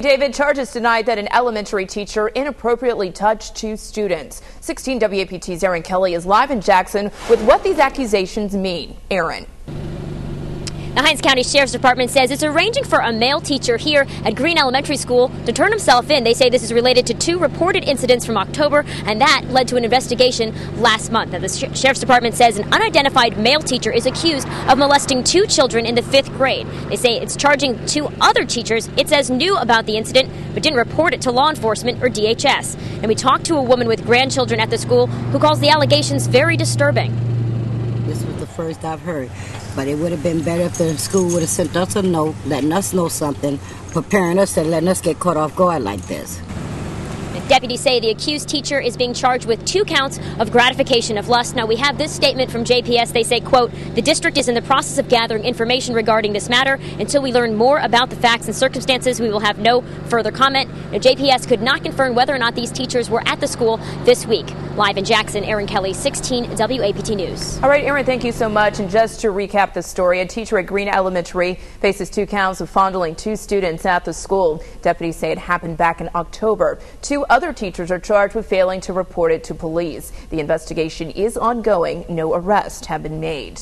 David, charges tonight that an elementary teacher inappropriately touched two students. 16 WAPT's Aaron Kelly is live in Jackson with what these accusations mean. Aaron. The Hinds County Sheriff's Department says it's arranging for a male teacher here at Green Elementary School to turn himself in. They say this is related to two reported incidents from October, and that led to an investigation last month. Now, the Sheriff's Department says an unidentified male teacher is accused of molesting two children in the fifth grade. They say it's charging two other teachers. It says knew about the incident but didn't report it to law enforcement or DHS. And we talked to a woman with grandchildren at the school who calls the allegations very disturbing. This was the first I've heard. But it would have been better if the school would have sent us a note, letting us know something, preparing us and letting us get caught off guard like this. Deputies say the accused teacher is being charged with two counts of gratification of lust. Now, we have this statement from JPS. They say, quote, the district is in the process of gathering information regarding this matter. Until we learn more about the facts and circumstances, we will have no further comment. Now, JPS could not confirm whether or not these teachers were at the school this week. Live in Jackson, Aaron Kelly, 16 WAPT News. All right, Aaron, thank you so much. And just to recap the story, a teacher at Green Elementary faces two counts of fondling two students at the school. Deputies say it happened back in October. Two other other teachers are charged with failing to report it to police. The investigation is ongoing. No arrests have been made.